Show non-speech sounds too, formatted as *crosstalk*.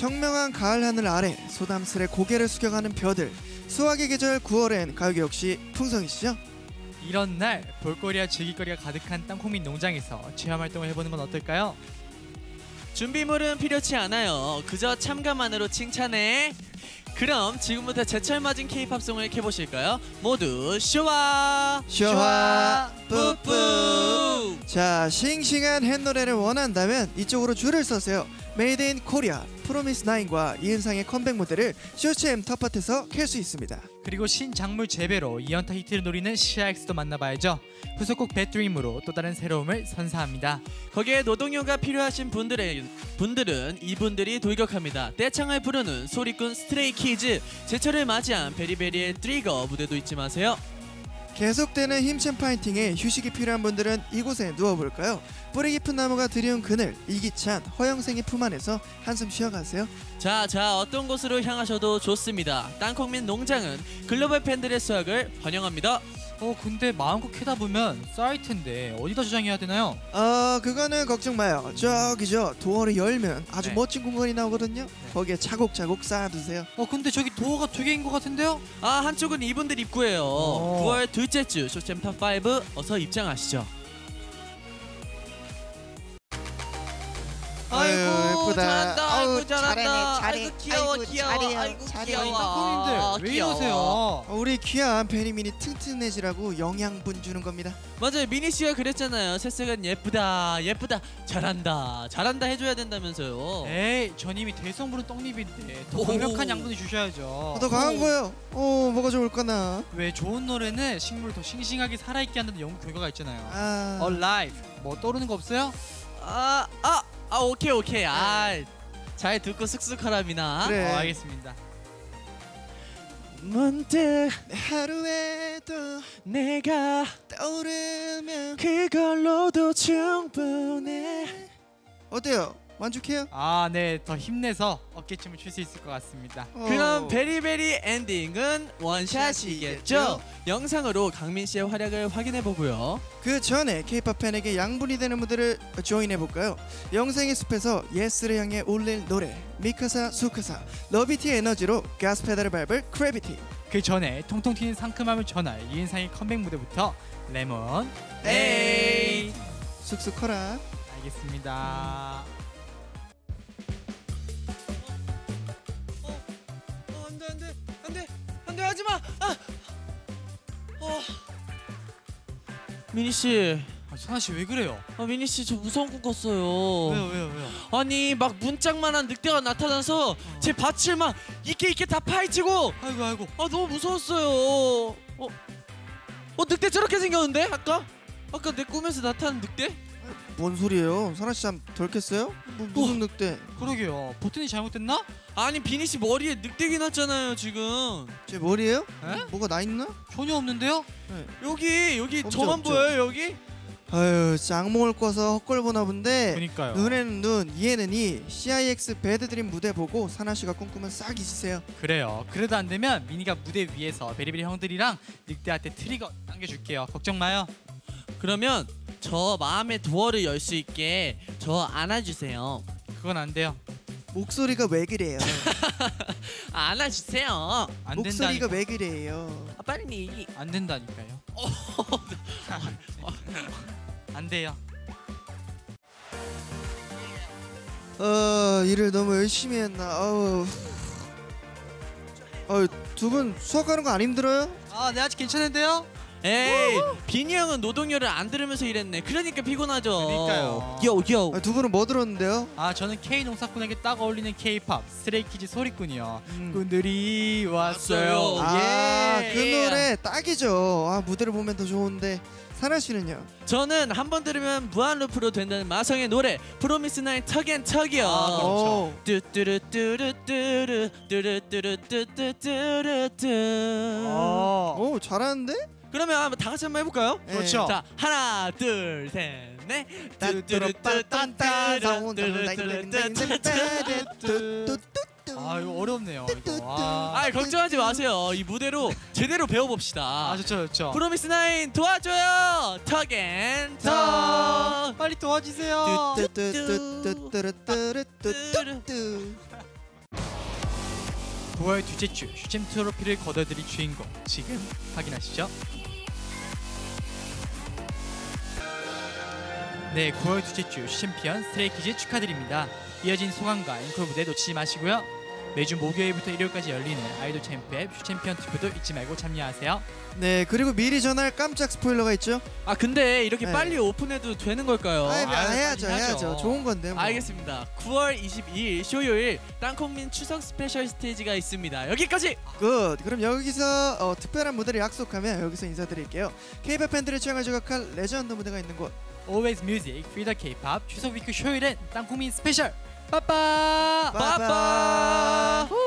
청명한 가을 하늘 아래 소담스레 고개를 숙여가는 벼들 수확의 계절 9월엔 가요계 역시 풍성이시죠? 이런 날 볼거리와 즐길거리가 가득한 땅콩민 농장에서 체험 활동을 해보는 건 어떨까요? 준비물은 필요치 않아요. 그저 참가만으로 칭찬해. 그럼 지금부터 제철 맞은 K-팝송을 켜보실까요? 모두 쇼와 쇼와 뿌뿌. 자 싱싱한 햇노래를 원한다면 이쪽으로 줄을 서세요 Made in Korea 프로미스 나인과 이은상의 컴백 무대를 쇼챔 텃밭에서 캘 수 있습니다 그리고 신작물 재배로 2연타 히트를 노리는 CIX도 만나봐야죠. 후속곡 Bad Dream으로 또 다른 새로움을 선사합니다. 거기에 노동요가 필요하신 분들의 분들은 이분들이 돌격합니다. 떼창을 부르는 소리꾼 스트레이키즈 제철을 맞이한 베리베리의 Trigger 무대도 잊지 마세요. 계속되는 힘찬 파이팅에 휴식이 필요한 분들은 이곳에 누워볼까요? 뿌리 깊은 나무가 드리운 그늘 일기찬 허영생의 품 안에서 한숨 쉬어가세요 자, 자, 어떤 곳으로 향하셔도 좋습니다. 땅콩민 농장은 글로벌 팬들의 수확을 환영합니다. 어 근데 마음껏 캐다 보면 산더미인데 어디다 저장해야 되나요? 어 그거는 걱정 마요 저기죠 도어를 열면 아주 네. 멋진 공간이 나오거든요 거기에 차곡차곡 쌓아두세요 어 근데 저기 도어가 두 개인 것 같은데요? 아, 한쪽은 이분들 입구예요. 어. 9월 둘째 주 쇼챔 Top 5 어서 입장하시죠. 예쁘다. 잘한다. 아이고 잘한다. 잘하네, 잘해. 아이고 귀여워 아이고, 귀여워. 잘해요, 아이고 잘해요. 귀여워. 땅콩님들 왜 귀여워. 이러세요? 어, 우리 귀한 베니민이 튼튼해지라고 영양분 주는 겁니다 맞아요 미니 씨가 그랬잖아요 새싹은 예쁘다 예쁘다 잘한다 잘한다 해줘야 된다면서요 에이 전 이미 대성 부른 떡잎인데 더 오. 강력한 양분을 주셔야죠. 어, 더 강한 거요 어 뭐가 좋을까나 왜 좋은 노래는 식물을 더 싱싱하게 살아있게 한다는 연구 결과가 있잖아요. 아 Alive 뭐 떠오르는 거 없어요? 아 아 아, 아, 오케이 오케이 아잘 듣고 쓱쓱하라 미나 그래. 어, 알겠습니다. 문득 하루에도 내가 떠오르면 그걸로도 충분해 어때요 만족해요 아, 네, 더 힘내서 어깨춤을 출 수 있을 것 같습니다. 그럼 어. 베리베리 엔딩은 원샷이겠죠 영상으로 강민 씨의 활약을 확인해 보고요 그 전에 케이팝 팬에게 양분이 되는 무대를 조인해 볼까요? 영생의 숲에서 예스를 향해 울릴 노래 Mi Casa Su Casa 러비티의 에너지로 Gas Pedal을 밟을 크래비티 그 전에 통통 튀는 상큼함을 전할 이은상의 컴백 무대부터 레몬. 에이 쑥쑥 커라 알겠습니다. 어, 안돼 안돼 안돼 안돼 하지마. 아. 어. 미니 씨. 아, 선아 씨 왜 그래요? 아, 미니 씨 저 무서운 꿈 꿨어요. 왜요, 왜요, 왜요? 아니 막 문짝만한 늑대가 나타나서 제 밭을 막 이렇게 이렇게 다 파헤치고. 아이고, 아이고. 아 너무 무서웠어요. 어, 어 늑대 저렇게 생겼는데 아까? 아까 내 꿈에서 나타난 늑대 뭔 소리예요? 사라씨 잠 덜겠어요? 뭐, 무슨 늑대 그러게요. 버튼이 잘못됐나? 아니 비니 씨 머리에 늑대기 났잖아요 지금 제 머리예요? 에? 뭐가 나 있나? 전혀 없는데요? 여기 여기 없죠, 저만 없죠. 보여요 여기 아유 진짜 악몽을 꿔서 헛걸 보나 본데 그니까요. 눈에는 눈 이에는 이 CIX 배드드림 무대 보고 사나씨가 꿈꾸면 싹 잊으세요 그래요. 그래도 안 되면 미니가 무대 위에서 베리베리 형들이랑 늑대한테 트리거 당겨줄게요. 걱정 마요. 그러면 저 마음의 도어를 열 수 있게 저 안아주세요 그건 안 돼요. 목소리가 왜 그래요? 아, *laughs* 안아주세요 안 목소리가 된다니까. 왜 그래요? 아, 빨리 안 된다니까요. *laughs* 안 돼요. 어 일을 너무 열심히 했나 아우 어두 분 수학하는 거 안 힘들어요? 아, 네 아직 괜찮은데요? 에이 비니 형은 노동요를 안 들으면서 일했네 그러니까 피곤하죠 그러니까요. 요 요 아, 두 분은 뭐 들었는데요? 아, 저는 K 농사꾼에게 딱 어울리는 K-pop 스트레이키즈 소리꾼이요. 음. 꾼들이 왔어요. 왔어요. 아, 예. 그 노래 딱이죠. 아, 무대를 보면 더 좋은데. 산하 씨는요? 저는 한 번 들으면 무한 루프로 된다는 마성의 노래 프로미스 나인 턱앤 턱이요 아, 그렇죠. 오. 뚜뚜루뚜루뚜루 뚜루뚜루뚜뚜뚜뚜 어. 오, 잘하는데? 그러면 한번 다 같이 한번 해볼까요? 그렇죠. 자 하나 둘셋넷 아, 이거 어렵네요. 이거. 와. 아 걱정하지 마세요 이 무대로 제대로 배워봅시다 아, 좋죠, 좋죠. 프로미스 나인 도와줘요 턱앤 턱 아, 빨리 도와주세요. 뚜뚜뚜뚜뚜뚜뚜뚜뚜뚜. 9월 둘째 주 쇼챔 트로피를 거둬들일 주인공 지금 확인하시죠. 네, 9월 둘째 주 쇼챔피언 스트레이키즈 축하드립니다. 이어진 소감과 앵콜 무대 놓치지 마시고요. 매주 목요일부터 일요일까지 열리는 아이돌 챔프앱 쇼챔피언 투표도 잊지 말고 참여하세요. 네 그리고 미리 전할 깜짝 스포일러가 있죠. 아 근데 이렇게 네. 빨리 오픈해도 되는 걸까요? 아, 아유, 해야죠 빨리 해야죠. 하죠. 좋은 건데. 뭐. 알겠습니다. 9월 22일 쇼요일 땅콩민 추석 special stage가 있습니다. 여기까지. 굿. 그럼 여기서 어, 특별한 무대를 약속하면 여기서 인사드릴게요. K-pop 팬들의 취향을 저격할 레전드 무대가 있는 곳. Always Music, Feel the K-pop 추석 week 쇼요일엔 땅콩민 special. 파파파파